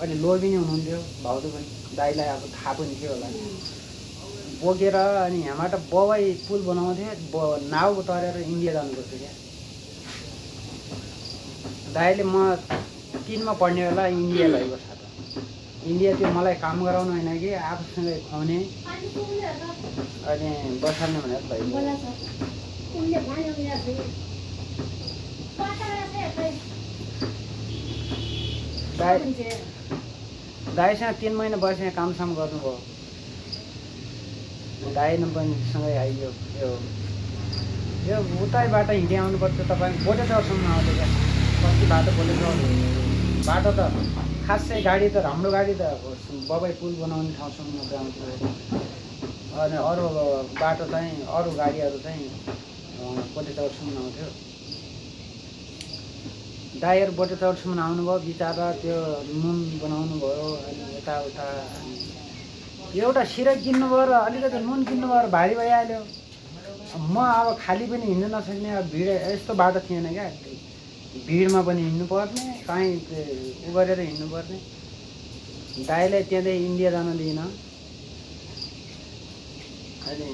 अहिले पनि हुनुहुन्थ्यो भाउजू पनि दाइलाई अब थाहा पनि थियो होला। बोकेर अनि यहाँबाट बबाई पुल बनाउँथे ब नाउ तरेर इन्डिया जानुपर्थ्यो क्या। दाइले म तिनमा पढ्ने बेला इन्डिया लगेको छ इन्डिया त्यो मलाई काम गराउनु होइन कि आफूसँगै खुवाउने। अनि बसाल्ने भनेर लगेको दाइ दाइसँग तिन महिना बसेर कामसाम गर्नुभयो। दाइ पनि सँगै आइयो। यो यो उतैबाट हिँडी आउनुपर्छ तपाईँ। बोटेचौरसम्म आउँछ क्या। कति बाटो बोटेचौर बाटो त खासै गाडी त हाम्रो गाडी त बबाई पुल बनाउने ठाउँसम्म आउँथ्यो अनि अरू बाटो चाहिँ अरू गाडीहरू चाहिँ बोटेचौरसम्म आउँथ्यो। दाइहरू बोटेचौरसम्म आउनुभयो बिचरा त्यो नुन बनाउनु भयो अनि यताउता एउटा सिरै किन्नु भयो र अलिकति नुन किन्नु भयो र भारी भइहाल्यो। म अब खाली पनि हिँड्नु नसक्ने अब भिड यस्तो बाटो थिएन क्या। भिडमा पनि हिँड्नु पर्ने कहीँ उ गरेर हिँड्नु पर्ने। दाइलाई त्यहाँदेखि इन्डिया जान दिइनँ अनि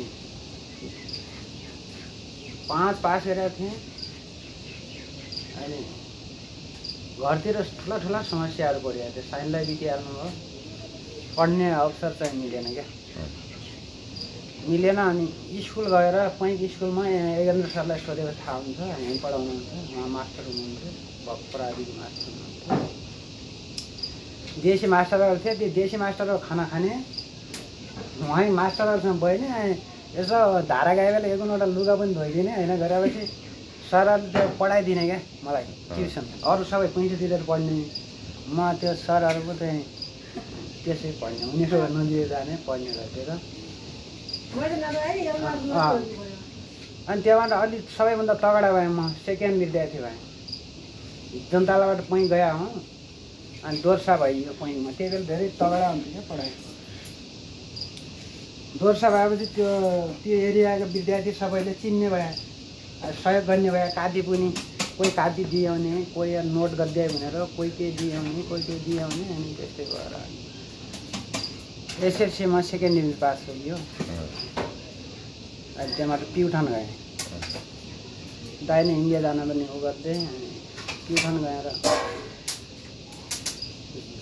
पाँच पास गरेका थिएँ। अनि घरतिर ठुला ठुला समस्याहरू परिरहेको थियो। साइनलाई बितिहाल्नु भयो। पढ्ने अवसर चाहिँ मिलेन क्या। मिलेन अनि स्कुल गएर पैँक स्कुलमा यहाँ एघेन्द्र सरलाई सोधेको थाहा हुन्छ हामी पढाउनुहुन्छ उहाँ मास्टर हुनुहुन्थ्यो भक्परादिको मास्टर हुनुहुन्थ्यो। देशी मास्टरहरू थियो त्यो देशी मास्टरहरू खाना खाने उहाँ मास्टरहरूसँग बहिनी यसो धारा गए बेला एक दुईवटा लुगा पनि धोइदिने होइन गरेपछि सरहरूले त्यो पढाइदिने क्या मलाई ट्युसन। अरू सबै पैसा तिरेर पढ्ने। म त्यो सरहरूको चाहिँ त्यसै पढ्ने। उनीहरू नदिएर जाने पढ्ने गर्थेँ र अनि त्यहाँबाट अलिक सबैभन्दा तगडा भएँ म सेकेन्ड विद्यार्थी भएँ। जनतालाबाट पैँ गएँ हो। अनि दोर्सा भइयो पैँमा त्यही बेला धेरै तगडा हुन्थ्यो क्या पढाइ। दोर्सा भएपछि त्यो त्यो एरियाको विद्यार्थी सबैले चिन्ने भए। सहयोग गर्ने भए कादी पनि कोही कादी दिइआउने कोही नोट गरिदियो भनेर कोही केही दिइआउने कोही केही दिइआउने अनि त्यस्तै भएर। एसएलसीमा सेकेन्ड डिभिजन पास गरियो अनि त्यहाँबाट प्युठान गएँ। दाइ नै इन्डिया जान पनि उ गर्दै अनि प्युठान गएर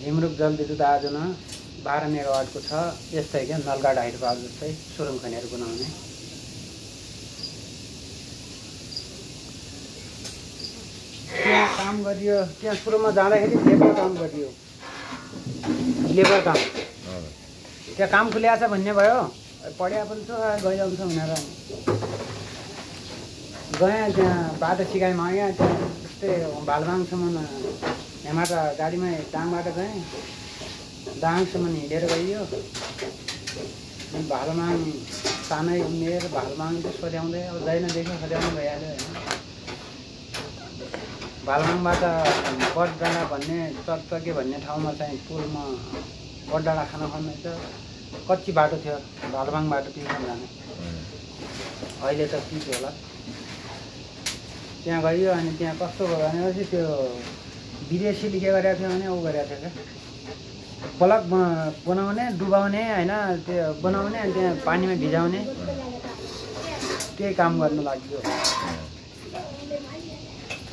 झिमरुक जलविद्युत आयोजना बाह्र मेगावाटको छ यस्तै क्या नलगाड हाइड पावर जस्तै सुरुङ खनिहरू बनाउने त्यहाँ काम गरियो त्यहाँ सुरुमा जाँदाखेरि लेबर काम गरियो। लेबर काम। त्यहाँ काम खुलिया छ भन्ने भयो। पढिया पनि छ गइआउँछ भनेर। गएँ त्यहाँ बाटो सिकाइ मागेँ त्यहाँ त्यस्तै भालबाङसम्म यहाँबाट गाडीमा दाङबाट गएँ। दाङसम्म हिँडेर गइयो। भालमाङ सानै उमेर भालमाङ चाहिँ सोध्याउँदै अब दैन देख्यो सोध्याउनु भइहाल्यो। होइन भालमाङबाट बटडाँडा भन्ने चकचके भन्ने ठाउँमा चाहिँ पुलमा बटडाँडा खाना खानु छ कच्ची बाटो थियो भालमाङबाट पिउन जाने। अहिले त के थियो होला? त्यहाँ गइयो अनि त्यहाँ कस्तो भयो भनेपछि त्यो विदेशीले के गरेको थियो भने ऊ गरेको थियो क्या। पलक बनाउने डुबाउने होइन त्यो बनाउने अनि त्यहाँ पानीमा भिजाउने। त्यही काम गर्नु लाग्यो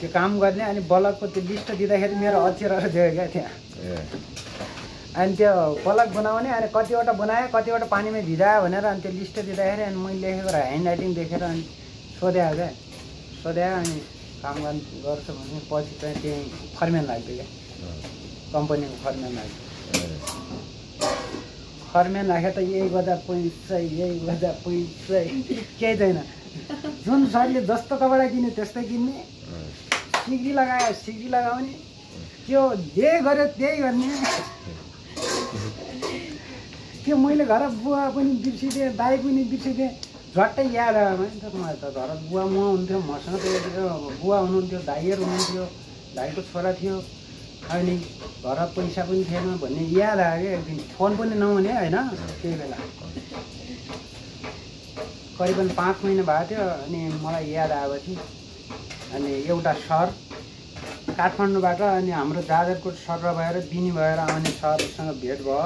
त्यो काम गर्ने अनि बलकको त्यो लिस्ट दिँदाखेरि मेरो अक्षरहरू थियो। क्या त्यहाँ अनि त्यो पलक बनाउने अनि कतिवटा बनायो कतिवटा पानीमा भिजायो भनेर अनि त्यो लिस्ट दिँदाखेरि अनि मैले लेखेको ह्यान्ड राइटिङ देखेर अनि सोध्या क्या। सोध्या अनि काम गर्नु गर्छ भने पछि चाहिँ त्यही फर्मेन लाग्थ्यो क्या। कम्पनीको फर्मेन लाग्थ्यो। फर्मेन राखेर त यही गर्दा पैसा यही गर्दा पैसा केही छैन। जुन सरले जस्तो कपडा किन्यो त्यस्तै किन्ने। सिक्री लगायो सिक्री लगाउने त्यो जे गर्यो त्यही गर्ने। त्यो मैले घर बुवा पनि बिर्सिदिएँ दाई पनि बिर्सिदिएँ। झट्टै याद आयो भने त मलाई त घर बुवा म हुन्थ्यो मसँग त बुवा हुनुहुन्थ्यो दाइहरू हुनुहुन्थ्यो दाइको छोरा थियो। अनि घर पैसा पनि थिएन भन्ने याद आयो क्या एकदिन फोन पनि नहुने होइन त्यही बेला। करिबन पाँच महिना भएको थियो अनि मलाई याद आएपछि अनि एउटा सर काठमाडौँबाट अनि हाम्रो जाजरकोट सर भएर बिनी भएर आउने सरसँग भेट भयो।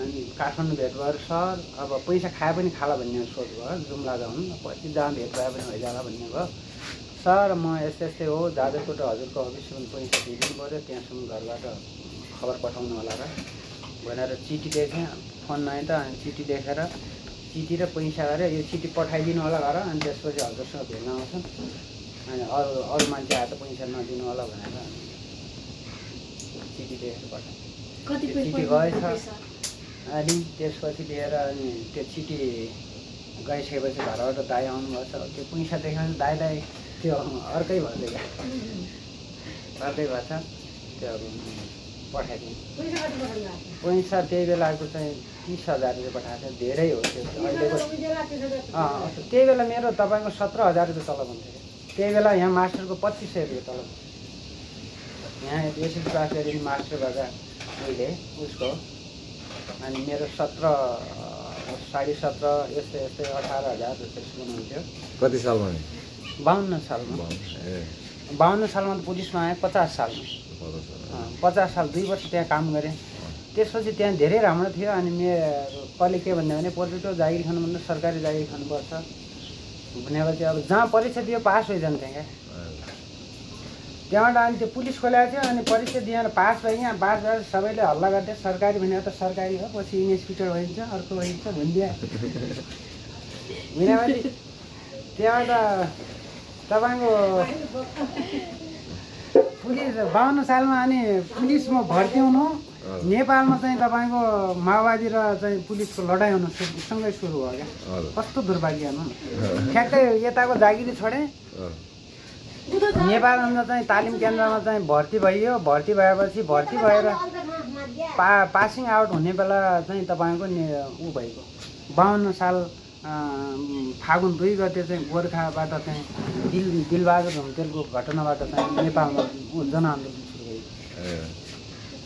अनि काठमाडौँ भेट भएर सर अब पैसा खाए पनि खाला भन्ने सोच भयो। जुम्ला जाउँ पछि जहाँ भेट भए पनि भइजाला भन्ने भयो। सर म यस्तै यस्तै हो जाजरकोट हजुरको अफिससम्म पैसा दिइदिनु पऱ्यो। त्यहाँसम्म घरबाट खबर पठाउनु होला र भनेर चिठी लेखेँ फोन नआयो त अनि चिठी लेखेर चिठी र पैसा गरेर यो चिठी पठाइदिनु होला घर। अनि त्यसपछि हजुरसँग भेट्न आउँछ। अनि अरू अरू मान्छे आएर त पैसा नदिनु होला भनेर चिठी लेखेर पठाएँ चिठी गएछ। अनि त्यसपछि लिएर अनि त्यो चिठी गइसकेपछि घरबाट दाई आउनुभएको छ त्यो पैसा देखाएर दाईलाई त्यो अर्कै भइदियो क्या। अर्कै भएछ। त्यो पठाइदिनु। पैसा त्यही बेलाको चाहिँ तिस हजार रुपियाँ पठाएको थियो। धेरै हो त्यो। अहिलेको अँ, त्यही बेला मेरो तपाईँको सत्र हजार रुपियाँ तलब हुन्थ्यो त्यही बेला यहाँ मास्टरको पच्चिस सय रुपियाँ तलब यहाँ एसएससी पास गरी मास्टर गर्दा उहिले उसको। अनि मेरो सत्र साढे सत्र यस्तै यस्तै अठार हजार जस्तो हुन्थ्यो कति सालमा बाहन्न सालमा। बाहन्न सालमा त पुलिसमा आएँ पचास सालमा। पचास साल। दुई वर्ष त्यहाँ काम गरेँ। त्यसपछि त्यहाँ धेरै राम्रो थियो अनि मेरो कसले के भन्यो भने पोलिटिकल जागिर खानुभन्दा सरकारी जागिर खानुपर्छ। भनेपछि अब जहाँ परीक्षा दियो पास भइजान्थेँ क्या। त्यहाँबाट अनि त्यो पुलिस खोलेको थियो अनि परीक्षा दिएर पास भइँ पास भएर सबैले हल्ला गर्थ्यो सरकारी भनेको त सरकारी हो पछि इन्सपेक्टर भइन्छ अर्को भइन्छ भनिदियो भनेपछि त्यहाँबाट तपाईँको पुलिस बाहन्न सालमा अनि पुलिसमा भर्ती हुनु नेपालमा चाहिँ तपाईँको माओवादी र चाहिँ पुलिसको लडाइँ हुनु सँगै सुरु भयो क्या? कस्तो दुर्भाग्य हेर्नु न। ठ्याक्कै यताको जागिरी छोडेँ। नेपालमा चाहिँ तालिम केन्द्रमा चाहिँ भर्ती भइयो। भर्ती भएपछि भर्ती भएर पा पासिङ आउट हुने बेला चाहिँ तपाईँको नि ऊ भएको। बाहन्न साल फागुन दुई गते चाहिँ गोर्खाबाट चाहिँ दिल दिलबहादुर हुम्तेलको घटनाबाट चाहिँ नेपालमा ऊ जनआन्दोलन सुरु भयो। ए।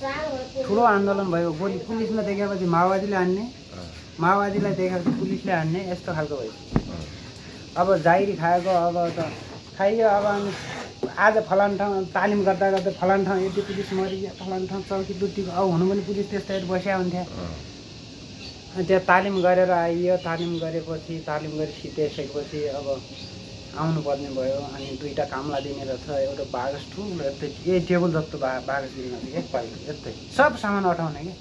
ठुलो आन्दोलन भयो। गोली पुलिसमा देखेपछि माओवादीले हान्ने माओवादीलाई देखेपछि पुलिसले हान्ने यस्तो खालको भयो। अब जागिरी खाएको अब त खाइयो अब आज फलान ठाउँ तालिम गर्दा गर्दा फलान ठाउँ यति पुलिस मरियो फलान ठाउँ चौकी डुटीको अब हुनु पनि पुलिस त्यस्तै बसिया हुन्थ्यो। त्यहाँ तालिम गरेर आइयो। तालिम गरेपछि तालिम गरी सिकाइसकेपछि अब आउनुपर्ने भयो अनि दुईवटा कामला दिने रहेछ एउटा बागस ठुलो यस्तै ए टेबल जस्तो बा बागस दिनु थियो एकपल्ट यस्तै। सब सामान अटाउने कि?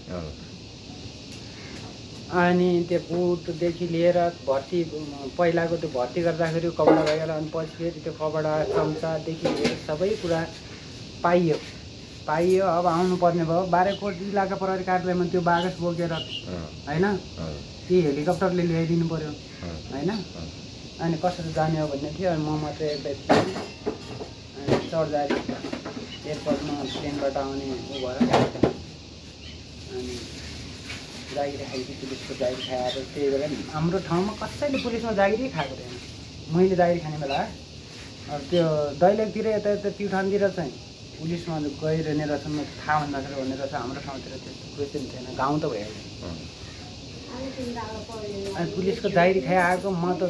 अनि त्यो बुटदेखि लिएर भर्ती पहिलाको त्यो भर्ती गर्दाखेरि कपडा भएर अनि पछि फेरि त्यो कपडा चम्चादेखि लिएर सबै कुरा पाइयो। पाइयो अब आउनुपर्ने भयो। बारेकोट इलाका प्रहरी कार्यालयमा त्यो बागस बोकेर होइन? ती हेलिकप्टरले ल्याइदिनु पऱ्यो होइन? अनि कसरी जाने हो भन्ने थियो अनि म मात्रै थिएँ। अनि चढ्दाखेरि एयरपोर्टमा ट्रेनबाट आउने ऊ भयो अनि जागिरी खाइदियो पुलिसको जागिरी खाएर त्यही बेला नि हाम्रो ठाउँमा कसैले पुलिसमा जागिरी खाएको थिएन। मैले जागिरी खाने बेला अब त्यो दैलेखतिर यता यता प्युठानतिर चाहिँ पुलिसमा गइरहने रहेछ थाहा भन्दाखेरि भन्ने रहेछ। हाम्रो ठाउँतिर त्यस्तो क्वेसन थिएन। गाउँ त भइहाल्यो। अनि पुलिसको जागिरी खाइ आएको म त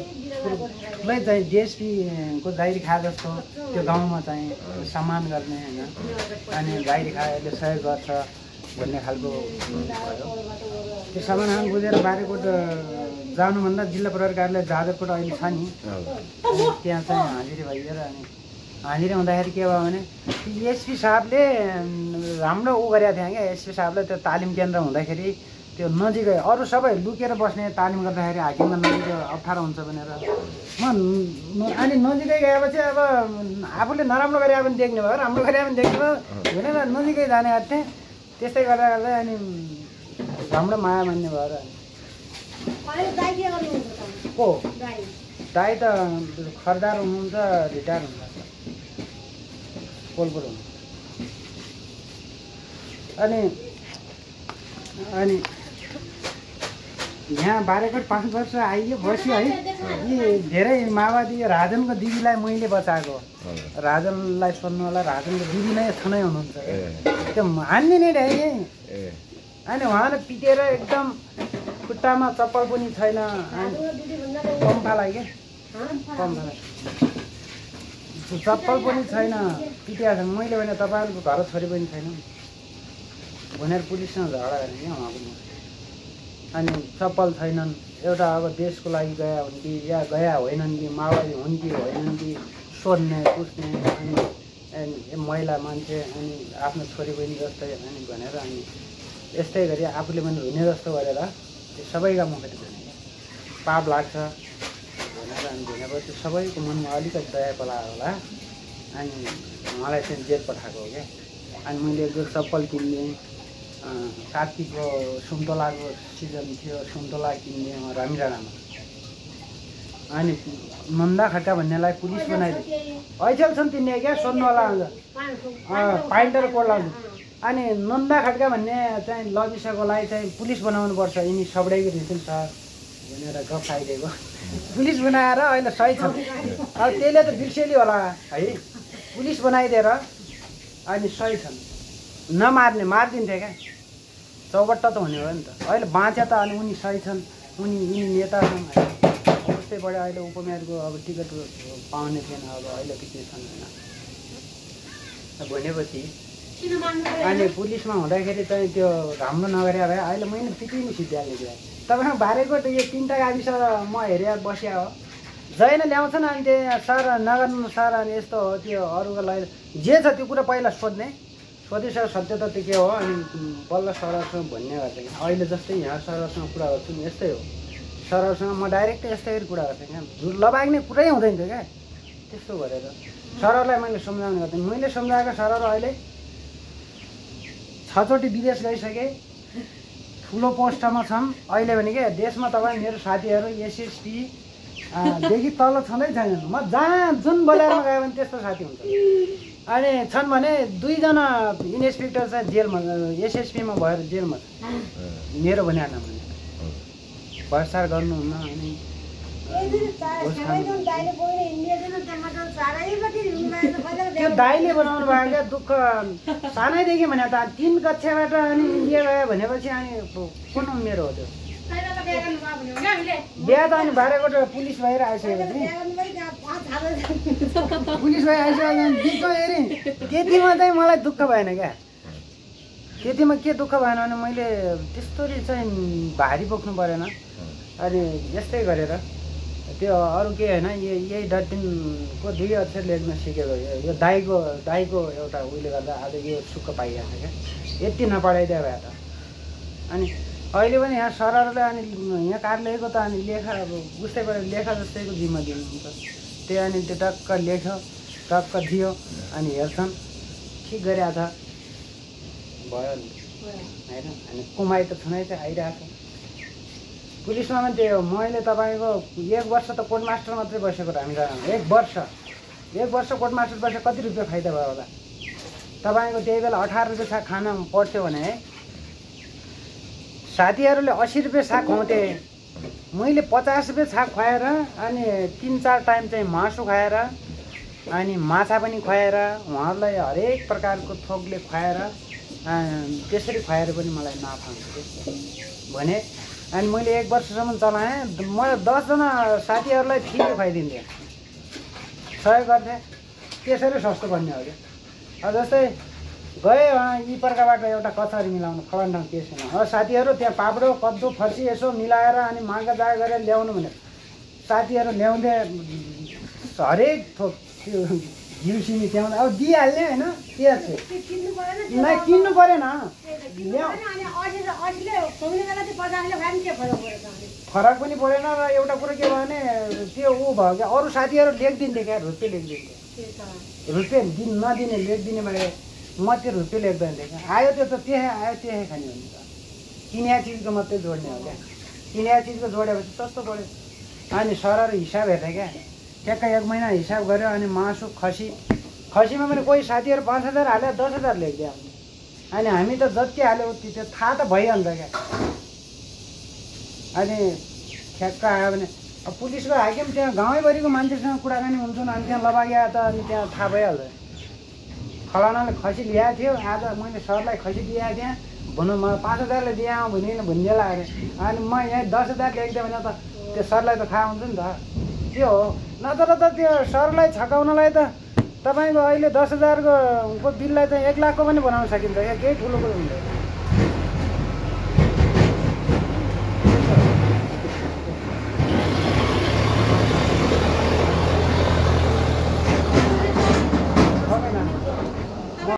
ठुलै चाहिँ डिएसपीको जागिरी खाए जस्तो त्यो गाउँमा चाहिँ सम्मान गर्ने होइन। अनि जागिरी खाएले सहयोग गर्छ भन्ने खालको भयो। त्यो समाधान बुझेर बारेकोट जानुभन्दा जिल्ला प्रहरी कार्यालय जाजरकोट अहिले छ नि। त्यहाँ चाहिँ हाजिरी भइदिएर अनि हाजिरी हुँदाखेरि के भयो भने एसपी साहबले राम्रो ऊ गरेका थिएँ क्या। एसपी साहबले त्यो तालिम केन्द्र हुँदाखेरि त्यो नजिकै अरू सबै लुकेर बस्ने तालिम गर्दाखेरि हाकिममा नजिकै अप्ठ्यारो हुन्छ भनेर। म अनि नजिकै गएपछि अब आफूले नराम्रो गरे पनि देख्ने भयो राम्रो गरे पनि देख्ने भयो भनेर नजिकै जाने गर्थेँ। थिएँ त्यस्तै गर्दा गर्दा अनि राम्रो माया मान्ने भएर। को दाई त खरदार हुनुहुन्छ रिटायर हुनुहुन्छ। कोलपुर हुनुहुन्छ। अनि अनि यहाँ बारेकोट पाँच वर्ष आइयो बस्यो है। यी धेरै माओवादी राजनको दिदीलाई मैले बचाएको। राजनलाई सोध्नु होला राजनको दिदी नै छनै हुनुहुन्छ त्यो हान्ने नै ढ्याइ ए। अनि उहाँले पिटेर एकदम खुट्टामा चप्पल पनि छैन। पम्फालाई के? पम्फालाई। चप्पल पनि छैन। पिटिया छ मैले भने तपाईँहरूको घर छोरी पनि छैन। भनेर पुलिससँग झगडा गरेँ क्या उहाँ पनि अनि चप्पल छैनन्। एउटा अब देशको लागि गया हुन् कि या गया होइनन् कि माओवादी हुन् कि होइनन् कि सोध्ने पुछ्ने अनि महिला मान्छे अनि आफ्नो छोरी बहिनी जस्तै अनि भनेर अनि यस्तै गरी आफूले पनि हुने जस्तो गरेर त्यो सबैका मुखले भने पाप लाग्छ भनेर अनि भनेपछि सबैको मनमा अलिकति दया पला होला। अनि मलाई चाहिँ जेल पठाएको हो क्या। अनि मैले एक जोर चप्पल किनिदिएँ कार्तिकको सुन्तलाको सिजन थियो सुन्तला किनिदिएँ म रामिडाँडामा अनि नन्दा खट्टा भन्नेलाई पुलिस बनाइदियो। ऐछेल छन् तिनले क्या? सोध्नुवाला हुन्छ पाइन्टर कोला अनि नन्दा खड्का भन्ने चाहिँ लजिसकोलाई चाहिँ पुलिस बनाउनुपर्छ यिनी सबैको रिसिल सर भनेर गफ आइदिएको पुलिस बनाएर अहिले सही छ अब त्यसले त बिर्सेली होला। है पुलिस बनाइदिएर अनि सही छन्। नमार्ने मारिदिन्थे क्या चौबट्टा त हुने हो नि त। अहिले बाँचे त अनि उनी सही छन् उनी यिनी नेता छन्। होइन उस्तैबाट अहिले उपमेयरको अब टिकट पाउने थिएन अब अहिले के छन् होइन। भनेपछि अनि पुलिसमा हुँदाखेरि चाहिँ त्यो राम्रो नगरे भए अहिले मैले पिटी नि सिद्ध्याल्ने कुरा तपाईँसँग बारेको त यो तिनवटा गाविस म हेरेर बसिया हो। जैन ल्याउँछन् अनि त्यो सर नगर्नु सर अनि यस्तो हो त्यो अरूको लागि जे छ त्यो कुरा पहिला सोध्ने। सोधिसकेर सत्य त के हो अनि बल्ल सरहरूसँग भन्ने गर्छ कि अहिले जस्तै यहाँ सरहरूसँग कुरा गर्छु नि यस्तै हो। सरहरूसँग म डाइरेक्ट यस्तै कुरा गर्छु क्या। लगाइने कुरै हुँदैन थियो क्या। त्यस्तो गरेर। सरहरूलाई मैले सम्झाउने गर्थेँ मैले सम्झाएको सरहरू अहिले छचोटि विदेश गइसके ठुलो पोस्टमा छन्। अहिले भने के देशमा तपाईँ मेरो साथीहरू एसएसपी देखि तल छँदै छैनन्। म जहाँ जुन बजारमा गयो भने त्यस्तो साथी हुन्छ। अनि छन् भने दुईजना इन्सपेक्टर चाहिँ जेलमा एसएसपीमा भएर जेलमा छ। मेरो भने आएन भने भ्रष्टाचार गर्नुहुन्न अनि त्यो दाइले बनाउनु भएको क्या दुःख। सानैदेखि भने त तिन कक्षाबाट अनि इन्डिया गयो भनेपछि अनि कुन मेरो हो त्यो? बिहा त अनि बाह्रकोट पुलिस भएर आइसकेको थिएँ पुलिस भएर आइसकेको बिचमा हेरेँ त्यतिमा चाहिँ मलाई दुःख भएन क्या। त्यतिमा के दुःख भएन भने मैले त्यस्तोरी चाहिँ भारी बोक्नु परेन। अनि यस्तै गरेर त्यो अरू के होइन यो यही डटिनको दुई अक्षर लेख्न सिकेको यो यो दाईको दाईको एउटा उयोले गर्दा आज यो सुख पाइएको छ क्या। यति नपढाइदियो भए त। अनि अहिले पनि यहाँ सरहरूले अनि यहाँ कार्यालयको त अनि लेखा अब उस्तै गरेर लेखा जस्तैको जिम्मा दिनुहुन्छ। त्यही अनि त्यो टक्क लेख्यो टक्क दियो अनि हेर्छन् गरिरहेको छ भयो नि। होइन अनि कुमाई त छुनै चाहिँ आइरहेको छ पुलिसमा पनि त्यही हो। मैले तपाईँको एक वर्ष त कोर्ट मास्टर मात्रै बसेको हामी जग्गामा एक वर्ष। एक वर्ष कोर्ट मास्टर बसेर कति रुपियाँ फाइदा भयो होला? तपाईँको त्यही बेला अठार रुपियाँ साग खान पर्थ्यो भने है साथीहरूले असी रुपियाँ साग खुवाउँथे। मैले पचास रुपियाँ साग खुवाएर अनि तिन चार टाइम चाहिँ मासु खाएर अनि माछा पनि खुवाएर उहाँहरूलाई हरेक प्रकारको थोकले खुवाएर त्यसरी खुवाएर पनि मलाई नाफा हुन्थ्यो। भने अनि मैले एक वर्षसम्म चलाएँ। म दसजना साथीहरूलाई फ्रीमा खुवाइदिन्थेँ। सहयोग गर्थेँ। त्यसरी सस्तो बन्ने हो क्या। जस्तै गएँ यी प्रकारबाट एउटा कचहरी मिलाउनु फलान ठाउँ केस मिलाउनु अब साथीहरू त्यहाँ पापडो कद्दु फर्सी यसो मिलाएर अनि मागा जाग गरेर ल्याउनु भने साथीहरू ल्याउँदै हरेक थोक त्यो घिउ सिमी त्यहाँ अब दिइहाल्ने होइन त्यहाँ चाहिँ नै किन्नु परेन। फरक पनि परेन र एउटा कुरो के भयो भने त्यो ऊ भयो क्या अरू साथीहरू लेखिदिन्थे क्या रुपियाँ लेखिदिन्थे। रुपियाँ दिन नदिने लेखिदिने मैले म त्यो रुपियाँ लेख्दैन क्या आयो त्यो त त्यही आयो त्यही खाने हो नि त किनेको चिजको मात्रै जोड्ने हो क्या? किनेको चिजको जोडेपछि सस्तो पऱ्यो अनि सरहरू हिसाब हेर्थे क्या? ट्याक्क एक महिना हिसाब गऱ्यो अनि मासु खसी। खसीमा पनि कोही साथीहरू पाँच हजार हाल्यो दस हजार लेखिदियो अनि हामी त जति हाल्यो उति त्यो थाहा त भइहाल्छ क्या। अनि ठ्याक्क आयो भने पुलिसको हाकिम त्यहाँ गाउँैभरिको मान्छेसँग कुराकानी हुन्छन् अनि त्यहाँ लबाग्या त अनि त्यहाँ थाहा भइहाल्छ। फलानाले खसी ल्याएको थियो आज मैले सरलाई खसी दिएको थिएँ भनौँ म पाँच हजारले दिएँ भने भुन्जेल अरे अनि म यहाँ दस हजार ल्याइदिएँ भने त त्यो सरलाई त थाहा हुन्छ नि त। त्यो हो? नत्र त त्यो सरलाई छकाउनलाई त तपाईँको अहिले दस हजारको बिललाई चाहिँ एक लाखको पनि बनाउन सकिन्छ। यहाँ केही ठुलो कुरो हुँदैन।